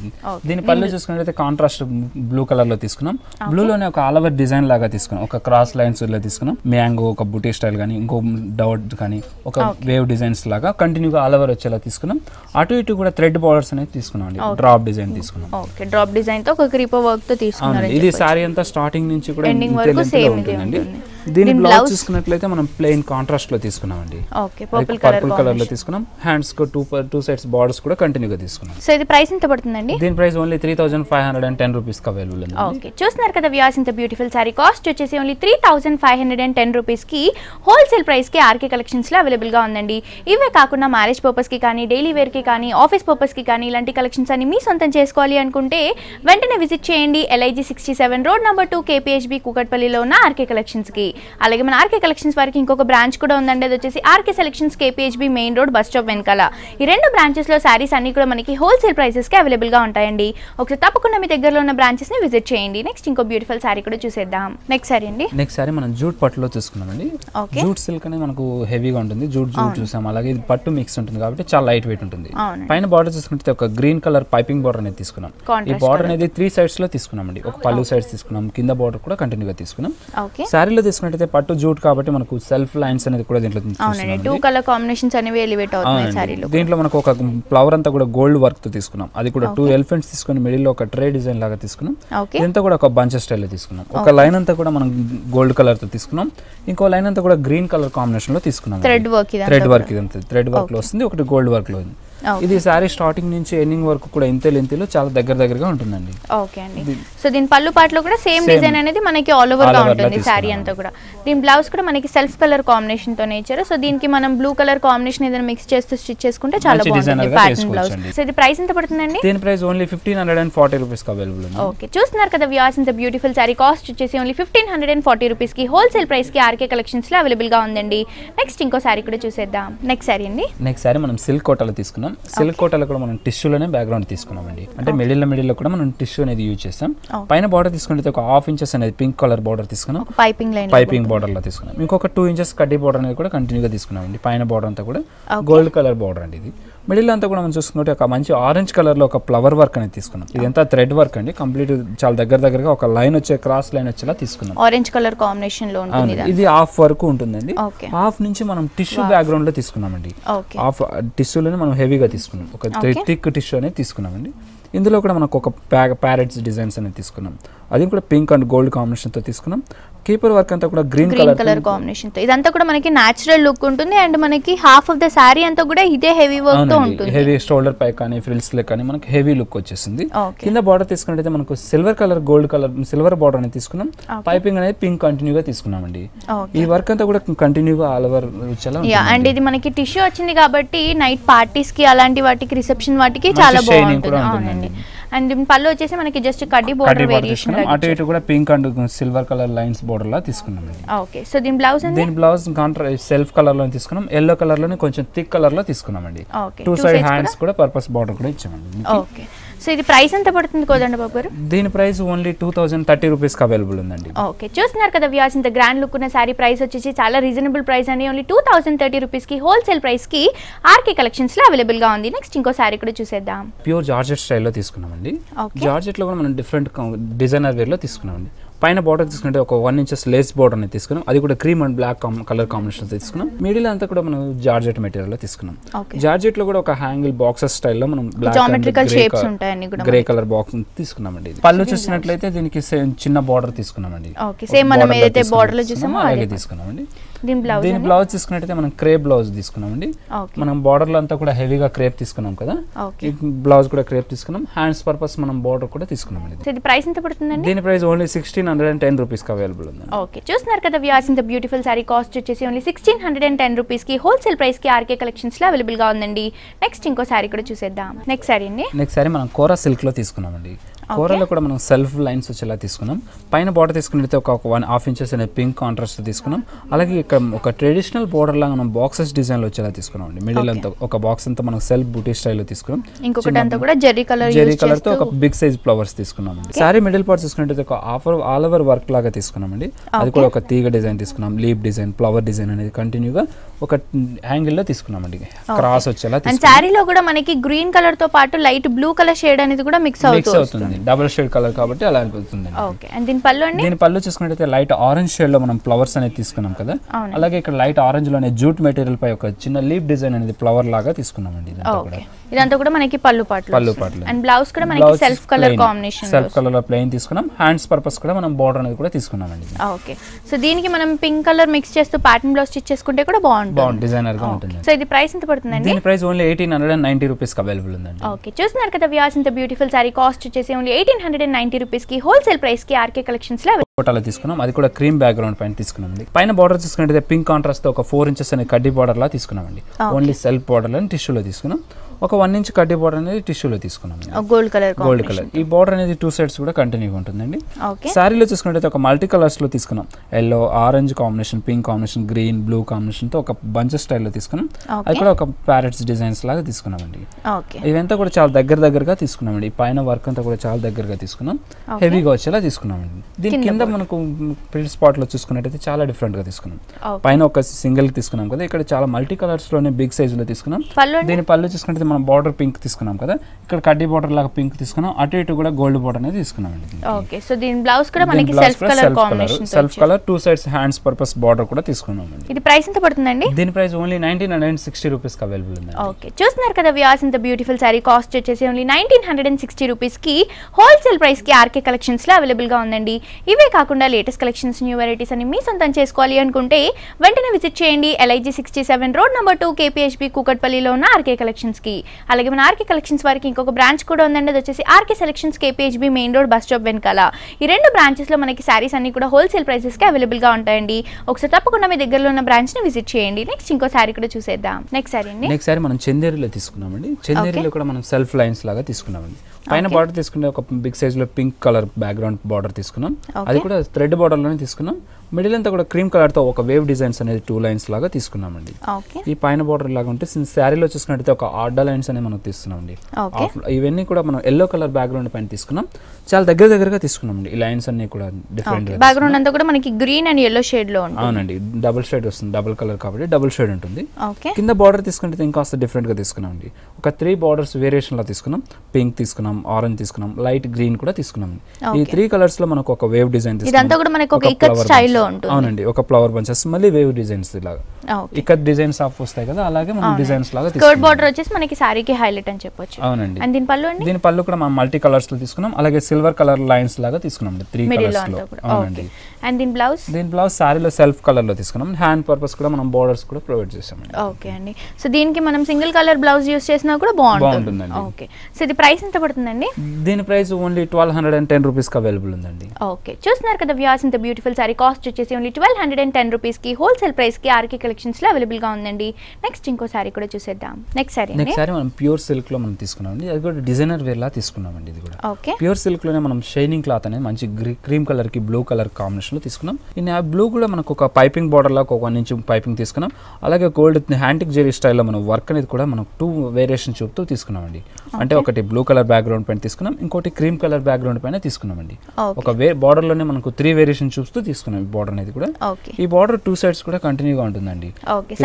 దీని పళ్ళు చూసుకున్నట్లయితే కాంట్రాస్ట్ బ్లూ కలర్లో తీసుకున్నాం. బ్లూలోనే ఒక ఆల్ ఓవర్ డిజైన్ లాగా తీసుకున్నాం. ఒక క్రాస్ లైన్స్లో తీసుకున్నాం. మ్యాంగో ఒక బుటీ స్టైల్ కానీ ఇంకో డౌట్ కానీ ఒక వేవ్ డిజైన్స్ లాగా కంటిన్యూగా ఆల్ ఓవర్ వచ్చేలా తీసుకున్నాం. అటు ఇటు కూడా థ్రెడ్ బార్డర్స్ అనేది తీసుకున్నాం అండి. డ్రాప్ డిజైన్ తీసుకున్నాం. ఓకే. డ్రాప్ డిజైన్తో ఒక క్రీపో వర్క్తో తీసుకున్నారు అవునండి. ఇది శారీ అంతా స్టార్టింగ్ నుంచి కూడా ఇంతే వరకు ఇదే ఉంటుందండి. ఉంటుంది. దీని బ్లౌజ్ చూసుకున్నట్లయితే మనం ప్లెయిన్ కాంట్రాస్ట్లో తీసుకున్నామండి. ఓకే పర్పుల్ కలర్లో తీసుకున్నాం. హ్యాండ్స్కు టూ టూ సైడ్స్ బార్డర్స్ కూడా కంటిన్యూగా తీసుకున్నాం. సో ఇది ప్రైస్ ఎంత పడుతుందండి? దీని price only three thousand five hundred and ten rupees available ఉంది ఓకే చూస్తున్నారు కదా వ్యూస్ ఇంత బ్యూటిఫుల్ సారీ కాస్ట్ వచ్చేసి only three thousand five hundred and ten రూపీస్కి హోల్సేల్ ప్రైస్కి ఆర్కే కలెక్షన్స్లో అవైలబుల్గా ఉందండి. ఇవే కాకుండా మ్యారేజ్ పర్పస్కి కానీ డైలీ వేర్కి కానీ ఆఫీస్ పర్పస్కి కానీ ఇలాంటి కలెక్షన్స్ అన్ని మీ సొంతం చేసుకోవాలి అనుకుంటే వెంటనే విజిట్ చేయండి. LIG sixty seven road number two KPHB కూకట్పల్లిలో ఉన్న ఆర్కే కలెక్షన్స్కి అలాగే మన ఆర్కే కలెక్షన్స్ వారికి ఇంకొక బ్రాంచ్ కూడా ఉందండి. అది వచ్చేసి RK selections KPHB main road bus stop వెనకాల. ఈ రెండు బ్రాంచెస్లో శారీస్ అన్ని కూడా మనకి హోల్సేల్ ప్రైసెస్కి అవైలబుల్గా ఉంటాయండి. ఒకసారి తప్పకుండా మీ దగ్గరలో ఉన్న బ్రాంచెస్ని విజిట్ చేయండి. నెక్స్ట్ ఇంకో బ్యూటిఫుల్ శారీ కూడా చూసేద్దాం. నెక్స్ట్ శారీ అండి? నెక్స్ట్ సారీ మనం జూట్ పట్టులో తీసుకున్నామండి. ఓకే. జూట్ సిల్క్ అనేది మనకు హెవీగా ఉంటుంది. జూట్ జూట్ చూసాం. అలాగే ఇది పట్టు మిక్స్ ఉంటుంది కాబట్టి చాలా లైట్ వెయిట్ ఉంటుంది. పైన బార్డర్ చూసుకుంటే ఒక గ్రీన్ కలర్ పైపింగ్ బార్డర్ అనేది తీసుకున్నాం. ఈ బార్డర్ అనేది త్రీ సైడ్స్లో తీసుకున్నామండి. ఒక పళ్ళు సైడ్స్ తీసుకున్నాం. కింద బార్డర్ కూడా కంటిన్యూగా తీసుకున్నాం. శారీలో తీసుకున్నట్టయితే పట్టు జూట్ కాబట్టి మనకు సెల్ఫ్ లైన్స్ అనేది కూడా దీంట్లో అవునండి టూ కలర్ కాంబినేషన్స్ అనేవి ఎలివేట్ అవుతున్నాయి దీంట్లో మనకు ఒక ఫ్లవర్ అంతా కూడా గోల్డ్ వర్క్తో తీసుకున్నాం. అది కూడా టూ ఎలిఫెంట్స్ తీసుకుని మిడిల్లో ఒక ట్రే డిజైన్ లాగా తీసుకున్నాం. ఇదంతా కూడా ఒక బంచ్ స్టైల్లో తీసుకున్నాం. ఒక లైన్ అంతా కూడా మనం గోల్డ్ కలర్తో తీసుకున్నాం. ఇంకో లైన్ అంతా కూడా గ్రీన్ కలర్ కాంబినేషన్లో తీసుకున్నాం థ్రెడ్ వర్క్ థ్రెడ్ వర్క్ ఇదంతా థ్రెడ్ వర్క్లో వస్తుంది ఒకటి గోల్డ్ వర్క్లో ఉంది. ఇది సారీ స్టార్టింగ్ నుంచి ఎండింగ్ వరకు కూడా ఇంతే లెంతీలో చాలా దగ్గర దగ్గరగా ఉంటుందండి. ఓకే అండి. సో దీని పళ్ళు పాటలో కూడా సేమ్ డిజైన్ అనేది మనకి ఆల్ ఓవర్గా లా ఉంటుంది శారీ తీసుకున్నాం. అంతా కూడా. దీని బ్లౌజ్ కూడా మనకి సెల్ఫ్ కలర్ కాంబినేషన్ తోనే ఇచ్చారు. సో దీనికి మనం బ్లూ కలర్ కాంబినేషన్ ఏదైనా మిక్స్ చేస్తూ స్టిచ్ చేసుకుంటే చాలా బాగుంటుంది గా ప్యాటర్న్ బ్లౌజ్. సో ఇది ప్రైస్ ఎంత పడుతుందండి? దీని price only fifteen hundred and forty rupees available ఉంది ఓకే చూస్తున్నారు కదా వ్యూస్ ఇంత బ్యూటిఫుల్ శారీ కాస్ట్ వచ్చేసి only fifteen hundred and forty రూపీస్కి హోల్సేల్ ప్రైస్కి ఆర్కే కలెక్షన్స్లో అవైలబుల్గా ఉందండి. నెక్స్ట్ ఇంకో శారీ కూడా చూసేద్దాం. నెక్స్ట్ శారీ అండి. నెక్స్ట్ సారీ మనం సిల్క్ కోటలో తీసుకున్నాం. సిల్క్ కోటలో కూడా మనం టిష్యూలోనే బ్యాక్గ్రౌండ్ తీసుకున్నామండి. అంటే మిడిల్ మిడిల్లో కూడా మనం టిష్యూ అనేది యూజ్ చేస్తాం. పైన బార్డర్ తీసుకుంటే ఒక హాఫ్ ఇంచెస్ అనేది పింక్ కలర్ బార్డర్ తీసుకున్నాం. పైపింగ్ లైన్ పైపింగ్ బార్డర్లో తీసుకున్నాం. ఇంకొక టూ ఇంచెస్ కడ్డీ బార్డర్ అనేది కూడా కంటిన్యూగా తీసుకున్నామండి. పైన బార్డర్ అంతా కూడా. గోల్డ్ కలర్ బార్డర్ అండి ఇది. మిడిల్ అంతా కూడా మనం చూసుకుంటే ఒక మంచి ఆరెంజ్ కలర్లో ఒక ఫ్లవర్ వర్క్ అనేది తీసుకున్నాం. ఇదంతా థ్రెడ్ వర్క్ అండి. కంప్లీట్ చాలా దగ్గర దగ్గరగా ఒక లైన్ వచ్చే క్రాస్ లైన్ వచ్చేలా తీసుకున్నాం. ఆరెంజ్ కలర్ కాంబినేషన్లో ఇది? హాఫ్ వరకు ఉంటుందండి. హాఫ్ నుంచి మనం టిష్యూ బ్యాక్గ్రౌండ్లో తీసుకున్నామండి. హాఫ్ టిష్యూలోనే మనం హెవీగా తీసుకున్నాం. ఒక. థిక్ టిష్యూ అనేది తీసుకున్నామండి. ఇందులో కూడా మనకు ఒక ప్యారెట్స్ డిజైన్స్ అనేది తీసుకున్నాం. అది కూడా పింక్ అండ్ గోల్డ్ కాంబినేషన్తో తీసుకున్నాం. కీపర్ వర్క్ అంతా కూడా గ్రీన్ కలర్ కలర్ కాంబినేషన్తో. ఇదంతా కూడా మనకి నేచురల్ లుక్ ఉంటుంది అండ్ మనకి హాఫ్ ఆఫ్ ద శారీ అంతా కూడా ఇదే హెవీ వర్క్తో ఉంటుంది. హెవీ షోల్డర్ పై కానీ ఫ్రిల్స్ లెక్క కానీ మనకి హెవీ లుక్ వచ్చేసింది. కింద బార్డర్ తీసుకున్నట్టయితే మనకు silver colour gold colour silver border అనేది తీసుకున్నాం. పైపింగ్ అనేది పింక్ కంటిన్యూగా తీసుకున్నామండి. ఓకే ఈ వర్క్ అంతా కూడా కంటిన్యూగా ఆల్ ఓవర్ వచ్చేలా. అండ్ ఇది మనకి టిష్యూ వచ్చింది కాబట్టి నైట్ పార్టీస్కి అలాంటి వాటికి రిసెప్షన్ వాటికి చాలా బాగుంటుంది. అవునండి. అండ్ పళ్ళు వచ్చేసి మనకి జస్ట్ కడ్డీ బోర్డర్ వేరియేషన్ అటు ఇటు కూడా pink and silver colour lines border లా తీసుకున్నాం ఓకే సో దీని బ్లౌజ్ అండి? దీని బ్లౌజ్ కాంట్రా సెల్ఫ్ కలర్లో తీసుకున్నాం. ఎల్లో కలర్లోనే కొంచెం థిక్ కలర్లో తీసుకున్నామండి. ఓకే టూ సైడ్ హ్యాండ్స్ కూడా? పర్పస్ బార్డర్ కూడా ఇచ్చామండి. ఓకే సో ఇది ప్రైస్ ఎంత పడుతుంది కోదండ బాబు గారు? దీని price only two thousand thirty రూపీస్కి అవైలబుల్ ఉందండి. ఓకే చూస్తున్నారు కదా వ్యాస్ ఇంత గ్రాండ్ లుక్ ఉన్న శారీ ప్రైస్ వచ్చేసి చాలా రీజనబుల్ ప్రైస్ అండి ఓన్లీ టూ థౌసండ్ థర్టీ రూపీస్కి హోల్సేల్ ప్రైస్కి ఆర్కే కలెక్షన్స్లో అవైలబుల్గా ఉంది. నెక్స్ట్ ఇంకో శారీ కూడా చూసేద్దాం. ప్యూర్ జార్జెట్ స్టైల్లో తీసుకున్నామండి. Okay. జార్జెట్లో కూడా మనం డిఫరెంట్ డిజైనర్ వేర్లో తీసుకున్నామండి. పైన బార్డర్ తీసుకుంటే ఒక వన్ ఇంచెస్ లేస్ బార్డర్ అనేది తీసుకున్నాం. అది కూడా cream and black colour combination తీసుకున్నాం. మిడిల్ అంతా కూడా మనం జార్జెట్ మెటీరియల్లో తీసుకున్నాం. జార్జెట్లో కూడా ఒక హ్యాంగిల్ బాక్సెస్ స్టైల్లో మనం బ్లాక్ గ్రే కలర్ బాక్స్ తీసుకున్నామండి. పళ్ళు చూసినట్లయితే దీనికి చిన్న బార్డర్ తీసుకున్నామండి. ఓకే సేమ్ మనం Border లో ఏదైతే తీసుకున్నాం. బార్డర్లో చూసామో అలాగే తీసుకున్నామండి. దీని బ్లౌజ్ దీని బ్లౌజ్ తీసుకున్నట్టయితే మనం క్రేప్ బ్లౌజ్ తీసుకున్నామండి. మనం బార్డర్లో అంతా కూడా హెవీగా క్రేప్ తీసుకున్నాం కదా. బ్లౌజ్ కూడా క్రేప్ తీసుకున్నాం. హ్యాండ్స్ పర్పస్ మనం బార్డర్ కూడా తీసుకున్నామండి ఇది. సో ఇది ప్రైస్ ఎంత పడుతుందండి? దీని price only sixteen hundred and ten రూపీస్కి అవైలబుల్ ఉంది ఓకే. చూస్తున్నారు కదా వ్యూస్ ఇంత బ్యూటిఫుల్ సారీ కాస్ట్ వచ్చేసి only sixteen hundred and ten రూపీస్కి హోల్సేల్ ప్రైస్కి ఆర్కే కలెక్షన్స్లో అవైలబుల్గా ఉందండి. నెక్స్ట్ ఇంకో సారీ కూడా చూసేద్దాం. నెక్స్ట్ సారీ అండి. నెక్స్ట్ సారీ మనం కోరా సిల్క్లో తీసుకున్నామండి. కోరాలో కూడా మనం సెల్ఫ్ లైన్స్ వచ్చేలా తీసుకున్నాం. పైన బార్డర్ తీసుకున్నట్లయితే ఒక వన్ హాఫ్ ఇంచెస్ అనే పింక్ కాంట్రాస్ట్ తీసుకున్నాం. అలాగే ఇక్కడ ఒక ట్రెడిషనల్ బార్డర్ లాగా మనం బాక్సెస్ డిజైన్లో వచ్చేలా తీసుకున్నాం అండి. మిడిల్ అంతా ఒక బాక్స్ అంతా మనం సెల్ఫ్ బూటీ స్టైల్లో తీసుకున్నాం. ఇంకొకటి అంతా కూడా జెర్రీ కలర్ జెరీ యూజ్ కలర్తో ఒక బిగ్ సైజ్ ఫ్లవర్స్ తీసుకున్నాం సారీ మిడిల్ పార్ట్ చూసుకున్నట్టయితే ఒక ఆఫర్ ఆల్ ఓవర్ వర్క్ లాగా తీసుకున్నామండి అది కూడా ఒక తీగ డిజైన్ తీసుకున్నాం. లీప్ డిజైన్ ఫ్లవర్ డిజైన్ అనేది కంటిన్యూగా ఒక యాంగిల్లో తీసుకున్నామండి క్రాస్ వచ్చేలా అండ్ శారీలో కూడా మనకి గ్రీన్ కలర్తో పాటు లైట్ బ్లూ కలర్ షేడ్ అనేది కూడా మిక్స్ అవుతూ మిక్స్ అవుతుంది. డబుల్ షేడ్ కలర్ కాబట్టి అలా అనిపిస్తుంది ఓకే. అండ్ దీని పళ్ళు అండి? దీని పళ్ళు చూసుకున్నట్టయితే లైట్ ఆరెంజ్ షేడ్లో మనం ఫ్లవర్స్ అనేది తీసుకున్నాం కదా. అలాగే ఇక్కడ లైట్ ఆరెంజ్లోనే జూట్ మెటీరియల్ పై ఒక చిన్న లీప్ డిజైన్ అనేది ఫ్లవర్ లాగా తీసుకున్నామండి ఇదంతా కూడా. మనకి పళ్ళు పాటలు పళ్ళు పాటలు. అండ్ బ్లౌజ్ కూడా మనకి సెల్ఫ్ కలర్. కాంబినేషన్ సెల్ఫ్ కలర్లో ప్లెయిన్ తీసుకున్నాం. హ్యాండ్స్ పర్పస్ కూడా మనం బార్డర్ అనేది కూడా తీసుకున్నామండి. ఓకే. సో దీనికి మనం పింక్ కలర్ మిక్స్ చేస్తూ ప్యాటర్న్ బ్లౌజ్ స్టిచ్ చేసుకుంటే కూడా బాగుంటుంది. బాగుంది. డిజైనర్గా ఉంటుంది. సో ఇది ప్రైస్ ఎంత పడుతుందండి? దీని price only eighteen hundred and ninety rupees available ఉందండి. ఓకే. చూస్తున్నారు కదా వ్యాస్ ఇంత బ్యూటిఫుల్ సారీ కాస్ట్ వచ్చేసి only eighteen hundred and ninety రూపీస్కి హోల్సేల్ ప్రైస్కి ఆర్కే కలెక్షన్స్లో ఫోటోలో తీసుకున్నాం. అది కూడా క్రీమ్ బ్యాక్గ్రౌండ్ పైన తీసుకున్నాం పైన బార్డర్ తీసుకున్నట్టయితే పింక్ కాంట్రాస్ట్తో ఒక ఫోర్ ఇంచెస్ అనే కడ్డీ బార్డర్ లా తీసుకున్నామండి ఓన్లీ సెల్ఫ్ బార్డర్ అని టిష్యూలో తీసుకున్నాం. ఒక వన్ ఇంచ్ కడ్డీ బార్డర్ అనేది టిష్యూలో తీసుకున్నాం గోల్డ్ కలర్ గోల్డ్ కలర్ ఈ బార్డర్ అనేది టూ సైడ్స్ కూడా కంటిన్యూగా ఉంటుందండి. శారీలో చూసుకున్నట్టయితే ఒక మల్టీ కలర్స్లో తీసుకున్నాం. Yellow orange combination pink combination green blue కాంబినేషన్తో ఒక బంచ్ స్టైల్లో తీసుకున్నాం. అది కూడా ఒక ప్యారెట్స్ డిజైన్స్ లాగా తీసుకున్నామండి. ఇవంతా కూడా చాలా దగ్గర దగ్గరగా తీసుకున్నామండి. ఈ పైన వర్క్ అంతా కూడా చాలా దగ్గరగా తీసుకున్నాం. హెవీగా వచ్చేలా తీసుకున్నామండి. దీని కింద మనకు ప్రింట్ స్పాట్లో చూసుకున్నట్టయితే చాలా డిఫరెంట్గా తీసుకున్నాం. పైన ఒక సింగిల్ తీసుకున్నాం కదా ఇక్కడ చాలా మల్టీ కలర్స్లోనే బిగ్ సైజ్లో తీసుకున్నాం. దీని పళ్ళు చూసుకుంటే మనం బార్డర్ పింక్ తీసుకున్నాం కదా ఇక్కడ కడ్డీ బార్డర్ లాగా పింక్ తీసుకున్నాం అటు ఇటు కూడా గోల్డ్ బార్డర్ అనేది తీసుకున్నాం అండి ఓకే సో దీని బ్లౌజ్ కూడా మనకి self colour combination self colour two sides hands purpose border కూడా తీసుకున్నాం అండి. ఇది ప్రైస్ ఎంత పడుతుందండి? దీని price only nineteen hundred and sixty rupees available ఉంది ఓకే చూస్తున్నారు కదా వ్యాస్ ఇంత బ్యూటిఫుల్ సారీ కాస్ట్ వచ్చేసి only nineteen hundred and sixty రూపీస్కి హోల్సేల్ ప్రైస్కి ఆర్కే కలెక్షన్స్లో అవైలబుల్గా ఉందండి. ఇవే కాకుండా లేటెస్ట్ కలెక్షన్స్ న్యూ వెరైటీస్ అని మీ సొంతం చేసుకోవాలి అనుకుంటే వెంటనే విజిట్ చేయండి. LIG sixty seven road number two KPHB కూకట్పల్లిలో ఉన్న ఆర్కే కలెక్షన్స్కి అలాగే మన ఆర్కే కలెక్షన్స్ వారికి ఇంకొక బ్రాంచ్ కూడా ఉందండి. అది వచ్చేసి RK selections KPHB main road bus stop వెనకాల. ఈ రెండు బ్రాంచెస్లో మనకి శారీస్ అన్ని కూడా హోల్సేల్ ప్రైసెస్కి అవైలబుల్గా ఉంటాయండి. ఒకసారి తప్పకుండా మీ దగ్గరలో ఉన్న బ్రాంచ్ని విజిట్ చేయండి. నెక్స్ట్ ఇంకో శారీ కూడా చూసేద్దాం. నెక్స్ట్ శారీ అండి. నెక్స్ట్ సారి మనం చందేరిలో తీసుకున్నామండి. చందేరిలో కూడా మనం సెల్ఫ్ లైన్స్ లాగా తీసుకున్నామండి. పైన బార్డర్ తీసుకుంటే ఒక బిగ్ సైజ్లో పింక్ కలర్ బ్యాక్గ్రౌండ్ బార్డర్ తీసుకున్నాం. అది కూడా థ్రెడ్ బార్డర్లోనే తీసుకున్నాం. మిడిల్ అంతా కూడా క్రీమ్ కలర్తో ఒక వేవ్ డిజైన్స్ అనేది టూ లైన్స్ లాగా తీసుకున్నామండి. ఈ పైన బార్డర్ లాగా ఉంటే శారీలో చూసుకున్నట్టయితే ఒక ఆర్డర్ లైన్స్ అనేది మనం తీసుకున్నామండి ఓకే. ఆఫ్- ఇవన్నీ కూడా మనం ఎల్లో కలర్ బ్యాక్గ్రౌండ్ పైన తీసుకున్నాం. చాలా దగ్గర దగ్గరగా తీసుకున్నామండి. ఈ లైన్స్ అన్ని కూడా డిఫరెంట్ బ్యాక్గ్రౌండ్ అంతా కూడా మనకి గ్రీన్ అండ్ ఎల్లో షేడ్లో ఉంటుంది. అవునండి. డబుల్ షేడ్ వస్తుంది. డబుల్ కలర్ కాబట్టి డబుల్ షేడ్ ఉంటుంది. ఓకే. కింద బార్డర్ తీసుకుంటే ఇంకాస్త డిఫరెంట్గా తీసుకున్నాం అండి ఒక త్రీ బార్డర్స్ వేరియేషన్లో తీసుకున్నాం. పింక్ తీసుకున్నాం ఆరెంజ్ తీసుకున్నాం లైట్ గ్రీన్ కూడా తీసుకున్నాం ఈ త్రీ కలర్స్లో మనకు ఒక వేవ్ డిజైన్ ఇదంతా కూడా మనకి ఒక ఇక్కత్ స్టైల్లో ఉంటుంది. అవునండి. ఒక ఫ్లవర్ బంచెస్ మళ్ళీ వేవ్ డిజైన్స్ ఇలాగా. ఓకే. ఇక్కడ డిజైన్స్ ఆఫ్ వస్తాయి కదా అలాగే మనం డిజైన్స్ లాగా తీసుకున్నాం. బార్డర్ వచ్చేసి మనకి శారీకి హైలైట్ అని చెప్పొచ్చు. అవునండి. అండ్ దీని పళ్ళు అండి? దీని పళ్ళు కూడా మనం మల్టీ కలర్స్లో తీసుకున్నాం. అలాగే సిల్వర్ కలర్ లైన్స్ లాగా తీసుకున్నాం త్రీ లో కలర్స్లో. అవునండి. అండ్ దీని బ్లౌజ్ దీని బ్లౌజ్ శారీలో సెల్ఫ్ కలర్లో తీసుకున్నాం. హ్యాండ్ పర్పస్ కూడా మనం బోర్డర్స్ కూడా ప్రొవైడ్ చేసామండి. ఓకే అండి. సో దీనికి మనం సింగిల్ కలర్ బ్లౌజ్ యూస్ చేసినా కూడా బాగుంటుంది. ఓకే సో ఇది ప్రైస్ ఎంత పడుతుందండి? దీని price only twelve hundred and ten రూపీస్కి అవైలబుల్ ఉందండి. ఓకే చూస్తున్నారు కదా వ్యాస్ ఇంత బ్యూటిఫుల్ సారీ కాస్ట్ వచ్చేసి only twelve hundred and ten రూపీస్కి హోల్సేల్ ప్రైస్కి ఆర్కే కలెక్షన్స్లో అవైలబుల్గా ఉందండి. నెక్స్ట్ ఇంకో సారీ కూడా చూసేద్దాం. నెక్స్ట్ సారీ సారీ మనం ప్యూర్ సిల్క్లో మనం తీసుకున్నామండి. అది కూడా డిజైనర్ వేర్ లా తీసుకున్నామండి ఇది కూడా. ప్యూర్ సిల్క్లోనే మనం షైనింగ్ క్లాత్ అనేది మంచి క్రీమ్ కలర్కి బ్లూ కలర్ కాంబినేషన్లో తీసుకున్నాం ఈ బ్లూ కూడా మనకు ఒక పైపింగ్ బార్డర్ లాగా ఒక వన్ ఇంచ్ పైపింగ్ తీసుకున్నాం. అలాగే గోల్డ్ హ్యాంటిక్ జెరీ స్టైల్లో మనం వర్క్ అనేది కూడా మనం టూ వేరియేషన్ చూపుతూ తీసుకున్నామండి. అంటే ఒకటి బ్లూ కలర్ బ్యాక్గ్రౌండ్ పైన తీసుకున్నాం. ఇంకోటి క్రీమ్ కలర్ బ్యాక్గ్రౌండ్ పైన తీసుకున్నామండి. ఒక వే బార్డర్లోనే మనకు త్రీ వేరియేషన్ చూస్తూ తీసుకున్నాం ఈ బార్డర్ అనేది కూడా. ఈ బార్డర్ టూ సైడ్స్ కూడా కంటిన్యూగా ఉంటుందండి.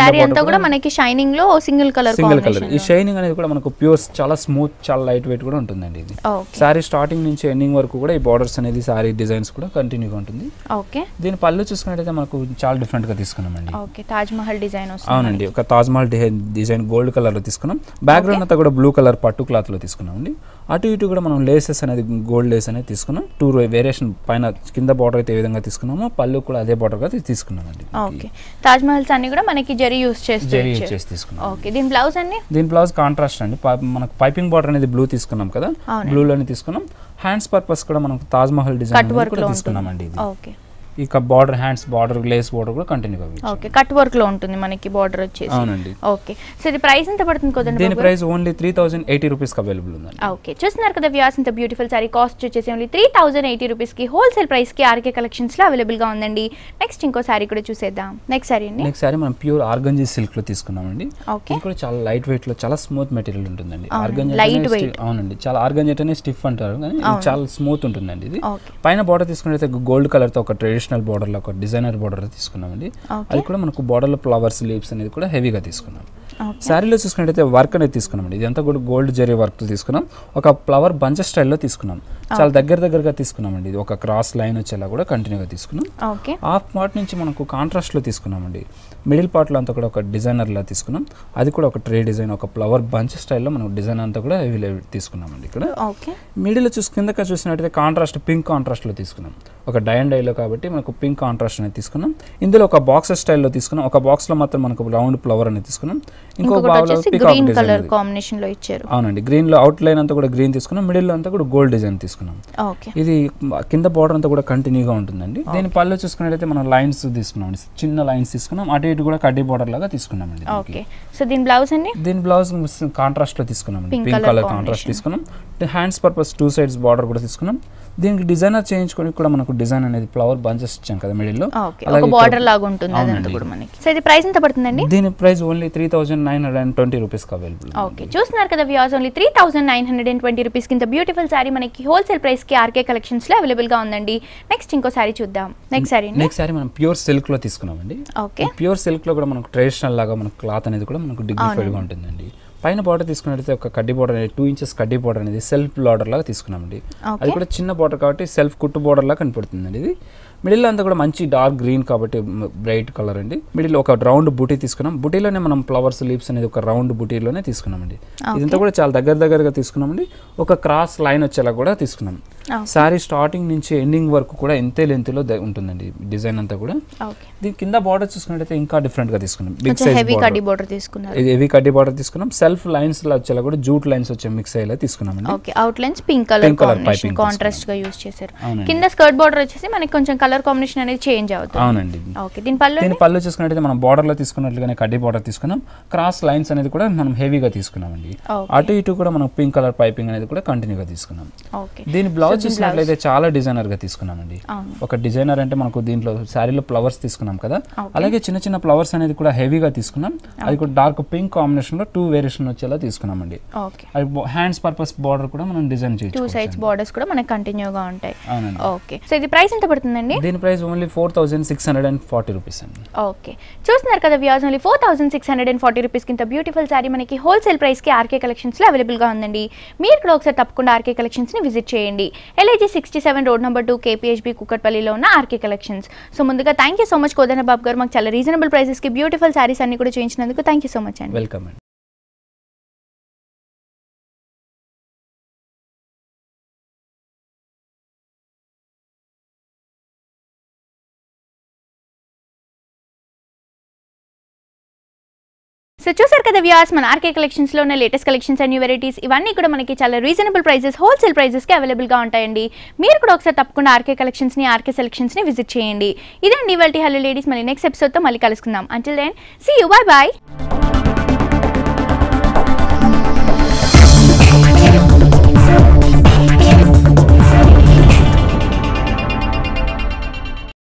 శారీ మనకి షైనింగ్లో సింగిల్ కలర్ సింగిల్ కలర్. ఈ షైనింగ్ లైనింగ్ అనేది కూడా మనకు ప్యూర్ చాలా స్మూత్ చాలా లైట్ వెయిట్ కూడా ఉంటుందండి ఇది. శారీ స్టార్టింగ్ నుంచి ఎండింగ్ వరకు కూడా ఈ బార్డర్స్ అనేది శారీ డిజైన్స్ కూడా కంటిన్యూగా ఉంటుంది. ఓకే దీని పళ్ళు చూసుకున్నట్టయితే మనకు చాలా డిఫరెంట్గా తీసుకున్నామండి. ఓకే తాజ్ మహల్ డిజైన్ అవునండి. ఒక తాజ్ మహల్ డిజైన్ గోల్డ్ కలర్లో తీసుకున్నాం. బ్యాక్గ్రౌండ్ అంతా కూడా బ్లూ కలర్ పట్టు క్లాత్లో తీసుకున్నామండి. అటు ఇటు కూడా మనం లేసెస్ అనేది గోల్డ్ లేస్ అనేది తీసుకున్నాం. టూ వేరియేషన్ పైన కింద బార్డర్ అయితే ఏ విధంగా తీసుకున్నామో పళ్ళు కూడా అదే బార్డర్గా తీసుకున్నామండి ఓకే తాజ్ మహల్స్ అన్ని కూడా మనకి జరీ యూస్ చేస్తూ జరీ ఇచ్చారు చేసి తీసుకున్నాం. ఓకే దీని బ్లౌజ్ అండి దీని బ్లౌజ్ కాంట్రాస్ట్ అండి. మనకు పైపింగ్ బార్డర్ అనేది బ్లూ తీసుకున్నాం కదా. అవునండి. బ్లూలోనే తీసుకున్నాం. హ్యాండ్స్ పర్పస్ కూడా మనం తాజ్ మహల్ డిజైన్ కూడా తీసుకున్నామండి ఇది. ఓకే. ఇక బార్డర్ హ్యాండ్స్ బార్డర్ గ్లేస్ బార్డర్ కూడా కంటిన్యూగా ఓకే కట్ వర్క్లో ఉంటుంది మనకి బార్డర్ వచ్చేసి. అవునండి. ఓకే సో ఇది ప్రైస్ ఎంత పడుతుంది కదండి దీని? Price only three thousand eighty రూపీస్కి అవైలబుల్ ఉందండి. ఓకే. చూస్తున్నారు కదా వ్యాస్ ఇంత బ్యూటిఫుల్ సారీ కాస్ట్ వచ్చేసి ఓన్లీ త్రీ థౌసండ్ ఎయిటీ రూపీస్కి హోల్సేల్ ప్రైస్కి ఆర్కే కలెక్షన్స్లో అవైలబుల్గా ఉందండి. నెక్స్ట్ ఇంకో సారీ కూడా చూసేద్దాం. నెక్స్ట్ సారీ అండి. నెక్స్ట్ సారీ మనం ప్యూర్ ఆర్గంజీ సిల్క్లో తీసుకున్నామండి. ఓకే. ఇది కూడా చాలా లైట్ వెయిట్లో చాలా స్మూత్ మెటీరియల్ ఉంటుందండి. Organza weight. sti- అవునండి. చాలా ఆర్గంజీ అంటేనే స్టిఫ్ అంటారు కానీ. చాలా స్మూత్ ఉంటుందండి ఇది. ఓకే. పైన బార్డర్ తీసుకున్నట్లయితే గోల్డ్ కలర్తో ఒక ట్రెడిషనల్ బార్డర్లో ఒక డిజైనర్ బార్డర్ తీసుకున్నామండి. అది కూడా మనకు బార్డర్లో ఫ్లవర్స్ లీవ్స్ అనేది కూడా హెవీగా తీసుకున్నాం. శారీలో చూసుకున్నట్టయితే వర్క్ అనేది తీసుకున్నామండి. ఇదంతా కూడా గోల్డ్ జరీ వర్క్ తీసుకున్నాం. ఒక ఫ్లవర్ బంచ్ స్టైల్లో తీసుకున్నాం. చాలా దగ్గర దగ్గరగా తీసుకున్నామండి. ఇది ఒక క్రాస్ లైన్ వచ్చేలా కూడా కంటిన్యూగా తీసుకున్నాం. హాఫ్ పార్ట్ నుంచి మనకు కాంట్రాస్ట్లో తీసుకున్నామండి. మిడిల్ పార్ట్లో అంతా కూడా ఒక డిజైనర్లా తీసుకున్నాం. అది కూడా ఒక ట్రే డిజైన్ ఒక ఫ్లవర్ బంచ్ స్టైల్లో మనం డిజైన్ అంతా కూడా తీసుకున్నామండి ఇక్కడ. మిడిల్ చూసి కిందక చూసినట్టయితే కాంట్రాస్ట్ పింక్ కాంట్రాస్ట్లో తీసుకున్నాం. ఒక డై అండ్ డైలో కాబట్టి మనకు పింక్ కాంట్రాస్ట్ అనేది తీసుకున్నాం. ఇందులో ఒక బాక్స్ స్టైల్లో తీసుకున్నాం. ఒక బాక్స్లో మాత్రం మనకు రౌండ్ ఫ్లవర్ అనేది తీసుకున్నాం. ఇంకో బాక్స్లో పికాక్ గ్రీన్ కలర్లో ఇచ్చారు. అవునండి. గ్రీన్లో అవుట్ లైన్ అంతా కూడా గ్రీన్ తీసుకున్నాం. మిడిల్లో అంతా కూడా గోల్డ్ డిజైన్ తీసుకున్నాం. ఇది కింద బార్డర్ అంతా కూడా కంటిన్యూగా ఉంటుందండి. దీని పళ్ళు చూసుకున్నట్టయితే మనం లైన్స్ తీసుకున్నాం. చిన్న లైన్స్ తీసుకున్నాం. అటు ఇటు కూడా కడ్డీ బార్డర్ లాగా తీసుకున్నామండి దీనికి. ఓకే. సో దీని బ్లౌజ్ అండి? దీని బ్లౌజ్ కాంట్రాస్ట్లో తీసుకున్నాం పింక్ కలర్ కాంట్రాస్ట్. తీసుకున్నాం. Hands purpose two sides border కూడా తీసుకున్నాం. దీనికి డిజైనర్ చేయించుకొని కూడా మనకు డిజైన్ అనేది ఫ్లవర్ బంచెస్ ఇచ్చాం కదా మిడిల్లో ఓకే. ఒక బార్డర్ లాగా ఉంటుంది అదంతా కూడా మనకి. సో ఇది ప్రైస్ ఎంత పడుతుందండి? దీని price only three thousand nine hundred and twenty rupees available okay. చూస్తున్నారు కదా views only three thousand nine hundred and twenty rupees కింద బ్యూటిఫుల్ సారీ మనకి హోల్సేల్ ప్రైస్కి ఆర్కే కలెక్షన్స్లో అవైలబుల్గా ఉందండి. నెక్స్ట్ ఇంకో సారీ చూద్దాం. నెక్స్ట్ సారీ నెక్స్ట్ సారీ మనం ప్యూర్ సిల్క్లో తీసుకున్నామండి. ఓకే ప్యూర్ సిల్క్లో కూడా మనకు ట్రెడిషనల్ లాగా మనకు క్లాత్ అనేది కూడా మనకు dignified గా ఉంటుందండి. పైన బార్డర్ తీసుకున్నట్టయితే ఒక కడ్డీ బార్డర్ అనేది టూ ఇంచెస్ కడ్డీ బార్డర్ అనేది సెల్ఫ్ బార్డర్ లాగా తీసుకున్నామండి. అది కూడా చిన్న బార్డర్ కాబట్టి సెల్ఫ్ కుట్టు బార్డర్ లాగా కనపడుతుందండి ఇది. మిడిల్ అంతా కూడా మంచి డార్క్ గ్రీన్ కాబట్టి బ్రైట్ కలర్ అండి. మిడిల్ ఒక రౌండ్ బుటీ తీసుకున్నాం. బుటీలోనే మనం ఫ్లవర్స్ లీవ్స్ అనేది ఒక రౌండ్ బుటీలోనే తీసుకున్నామండి. ఇదంతా కూడా చాలా దగ్గర దగ్గరగా తీసుకున్నామండి. ఒక క్రాస్ లైన్ వచ్చేలా కూడా తీసుకున్నాం. శారీ స్టార్టింగ్ నుంచి ఎండింగ్ వరకు కూడా ఇంతే లెంత్లో ఉంటుందండి డిజైన్ అంతా కూడా. దీని కింద బార్డర్ చూసుకున్నట్టయితే ఇంకా డిఫరెంట్గా తీసుకున్నాం బిగ్ సైజ్ హెవీ కడ్డీ బార్డర్ తీసుకున్నారు. ఇది హెవీ కడ్డీ బార్డర్ తీసుకున్నాం. సెల్ఫ్ లైన్స్ లా వచ్చేలా కూడా జూట్ లైన్స్ వచ్చే మిక్స్ అయ్యేలా తీసుకున్నామండి. Okay. Outlines pink colour కాంట్రాస్ట్గా యూస్ చేశారు. కింద స్కర్ట్ బార్డర్ వచ్చేసి మనకి కొంచెం కలర్ కాంబినేషన్ అనేది చేంజ్ అవుతుంది. అవునండి. ఓకే దీని పళ్ళు దీని పళ్ళు చూసుకున్నట్టయితే మనం బార్డర్లో తీసుకున్నట్లుగానే కడ్డీ బార్డర్ తీసుకున్నాం. క్రాస్ లైన్స్ అనేది కూడా మనం హెవీగా తీసుకున్నామండి. అటు ఇటు కూడా మనం పింక్ కలర్ పైపింగ్ అనేది కూడా కంటిన్యూగా తీసుకున్నాం. ఓకే. దీని బ్లౌజ్ చూసినట్లయితే చాలా డిజైనర్గా తీసుకున్నామండి ఒక డిజైనర్ అంటే మనకు దీంట్లో శారీలో ఫ్లవర్స్ తీసుకున్నాం కదా. అలాగే చిన్న చిన్న ఫ్లవర్స్ అనేది కూడా హెవీగా తీసుకున్నాం. అది కూడా డార్క్ పింక్ కాంబినేషన్లో టూ వేరియేషన్ వచ్చేలా తీసుకున్నామండి. అది హ్యాండ్స్ పర్పస్ బార్డర్ కూడా మనం డిజైన్ టూ చేయొచ్చు సైడ్స్ బార్డర్స్ కూడా మనకి కంటిన్యూగా ఉంటాయి. అవునండి. ఓకే. సో ఇది ప్రైస్ ఎంత పడుతుందండి? దీని price only four thousand six hundred and forty rupees అండి. ఓకే. చూస్తున్నారు కదా views only four thousand six hundred and forty rupees కింద బ్యూటిఫుల్ సారీ మనకి హోల్సేల్ ప్రైస్కి ఆర్కే కలెక్షన్స్లో అవైలబుల్గా ఉందండి. మీరు కూడా ఒకసారి తప్పకుండా ఆర్కే కలెక్షన్స్ని విజిట్ చేయండి. LIG sixty seven road number two KPHB కుక్కట్పల్లిలో ఉన్న ఆర్కే కలెక్షన్స్ సో ముందుగా thank you so much Kodana Babu garu. మాకు చాలా రీజనబుల్ ప్రైసెస్కి బ్యూటిఫుల్ సారీస్ అన్ని కూడా చూపించినందుకు థ్యాంక్ యూ సో మచ్ అండి. వెల్కమ్ అండి. సో చూసారు కదా వ్యూస్ మన ఆర్కే కలెక్షన్స్లో ఉన్న latest collections and new varieties ఇవన్నీ కూడా మనకి చాలా రీజనబుల్ ప్రైజెస్ హోల్సేల్ ప్రైజెస్కి అవైలబుల్గా ఉంటాయండి. మీరు కూడా ఒకసారి తప్పకుండా ఆర్కే కలెక్షన్స్ని ఆర్కే సెలెక్షన్స్ని విజిట్ చేయండి. ఇదండి ఇవాళ హలో లేడీస్ మళ్ళీ నెక్స్ట్ ఎపిసోడ్తో మళ్ళీ కలుసుకుందాం. Until then see you bye bye